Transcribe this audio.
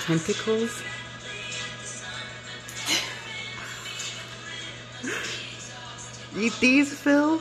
tentacles. Eat these, Phil?